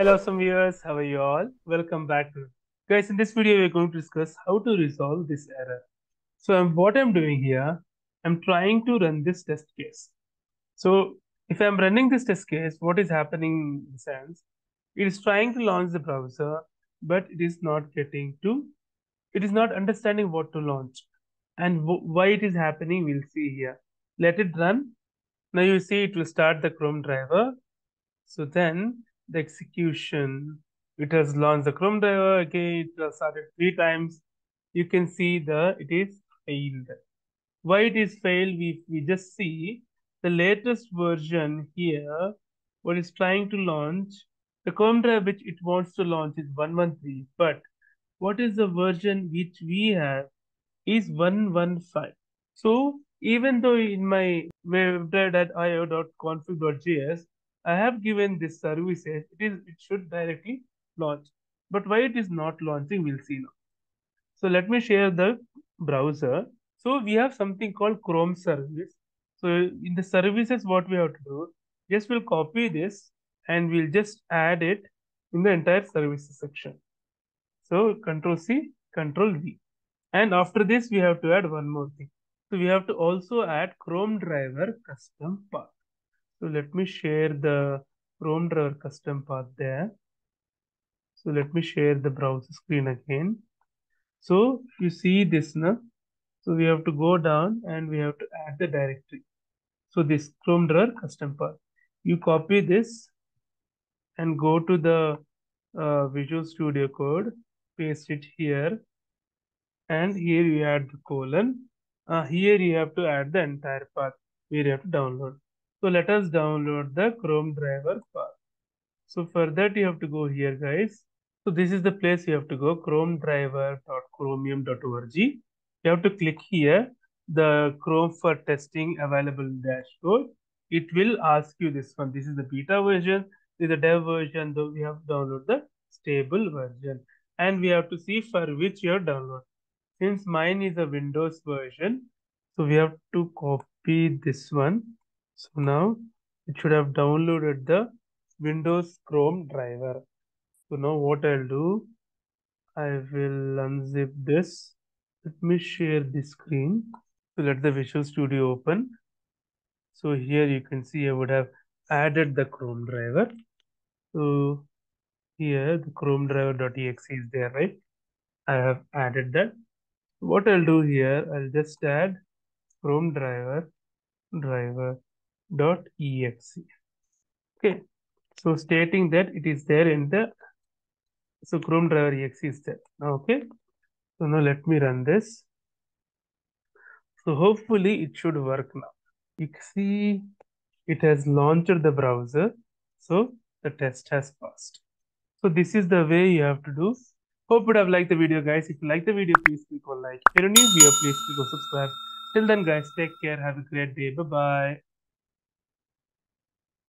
Hello, some viewers. How are you all? Welcome back to guys. In this video, we're going to discuss how to resolve this error. So, what I'm doing here, I'm trying to run this test case. So, if I'm running this test case, what is happening in the sense, it is trying to launch the browser, but it is not getting to, it is not understanding what to launch, and why it is happening. We'll see here. Let it run. Now you see it will start the Chrome driver. So then the execution. It has launched the Chrome driver again. It has started three times. You can see the it is failed. Why it is failed? We we just see the latest version here. What is trying to launch the Chrome driver which it wants to launch is 113. But what is the version which we have is 115. So even though in my webdriver.io.config.js I have given this services, it is it should directly launch. But why it is not launching, we'll see now. So let me share the browser. So we have something called Chrome service. So in the services, what we have to do, just we'll copy this and we'll just add it in the entire services section. So control C, control V. And after this, we have to add one more thing. So we have to also add Chrome driver custom path. So let me share the Chrome driver custom path there. So let me share the browser screen again. So you see this now. So we have to go down and we have to add the directory. So this Chrome driver custom path. You copy this and go to the uh, Visual Studio Code, paste it here, and here you add the colon. Uh, here you have to add the entire path where you have to download. So let us download the Chrome driver path. So for that you have to go here guys. So this is the place you have to go chrome driver.chromium.org. You have to click here the Chrome for testing available dashboard. It will ask you this one. This is the beta version. This is the dev version. Though we have to download the stable version. And we have to see for which you have download. Since mine is a Windows version, so we have to copy this one so now it should have downloaded the Windows Chrome driver. So now what I'll do, I will unzip this. Let me share the screen. So let the Visual Studio open. So here you can see I would have added the Chrome driver. So here the Chrome driver.exe is there, right? I have added that. What I'll do here, I'll just add Chrome driver driver dot exe. Okay. So stating that it is there in the so chrome driver exe is there. Okay. So now let me run this. So hopefully it should work now. You see it has launched the browser. So the test has passed. So this is the way you have to do. Hope you have liked the video guys. If you like the video please click on like. If you're new here please click on subscribe. Till then guys take care. Have a great day. Bye bye